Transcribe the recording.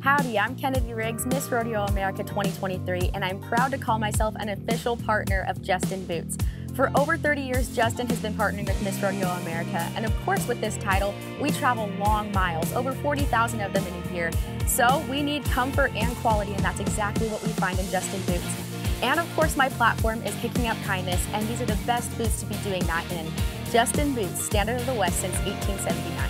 Howdy, I'm Kennedy Riggs, Miss Rodeo America 2023, and I'm proud to call myself an official partner of Justin Boots. For over 30 years, Justin has been partnering with Miss Rodeo America, and of course, with this title, we travel long miles, over 40,000 of them in a year. So we need comfort and quality, and that's exactly what we find in Justin Boots. And of course, my platform is Kicking Up Kindness, and these are the best boots to be doing that in. Justin Boots, Standard of the West since 1879.